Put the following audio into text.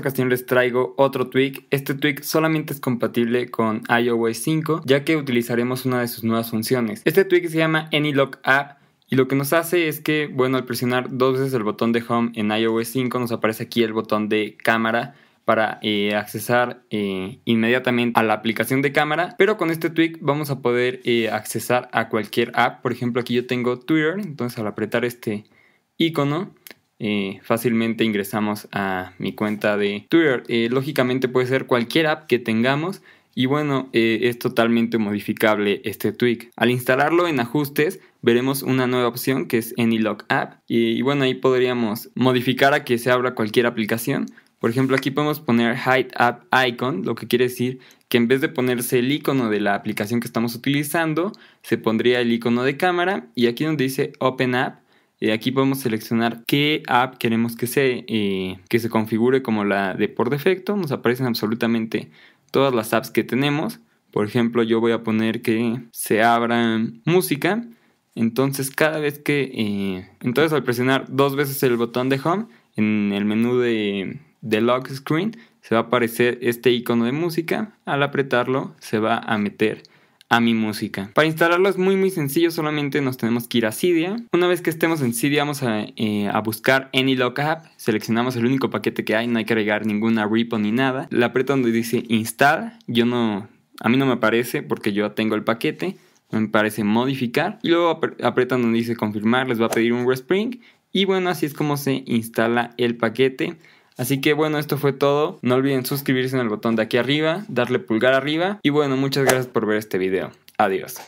esta ocasión les traigo otro tweak. Este tweak solamente es compatible con iOS 5 ya que utilizaremos una de sus nuevas funciones. Este tweak se llama AnyLock App y lo que nos hace es que, bueno, al presionar dos veces el botón de Home en iOS 5 nos aparece aquí el botón de cámara para eh, accesar eh, inmediatamente a la aplicación de cámara, pero con este tweak vamos a poder eh, accesar a cualquier app. Por ejemplo, aquí yo tengo Twitter, entonces al apretar este icono fácilmente ingresamos a mi cuenta de Twitter. lógicamente puede ser cualquier app que tengamos y bueno, es totalmente modificable este tweak. Al instalarlo en ajustes, veremos una nueva opción que es AnyLock App. Y, bueno, ahí podríamos modificar a que se abra cualquier aplicación. Por ejemplo, aquí podemos poner Hide App Icon, lo que quiere decir que en vez de ponerse el icono de la aplicación que estamos utilizando, se pondría el icono de cámara y aquí donde dice Open App, eh, aquí podemos seleccionar qué app queremos que se, eh, que se configure como la de por defecto. Nos aparecen absolutamente todas las apps que tenemos. Por ejemplo, yo voy a poner que se abra música. Entonces, cada vez que... Eh, entonces, al presionar dos veces el botón de Home, en el menú de, de lock screen se va a aparecer este icono de música. Al apretarlo se va a meter a mi música. Para instalarlo es muy muy sencillo, solamente nos tenemos que ir a Cydia. Una vez que estemos en Cydia vamos a, eh, buscar AnyLock App, seleccionamos el único paquete que hay, no hay que agregar ninguna repo ni nada. Le aprieto donde dice install, yo no, a mí no me aparece porque yo tengo el paquete, me parece modificar y luego aprietan donde dice confirmar, les va a pedir un respring y bueno, así es como se instala el paquete. Así que bueno, esto fue todo. No olviden suscribirse en el botón de aquí arriba, darle pulgar arriba y bueno, muchas gracias por ver este video. Adiós.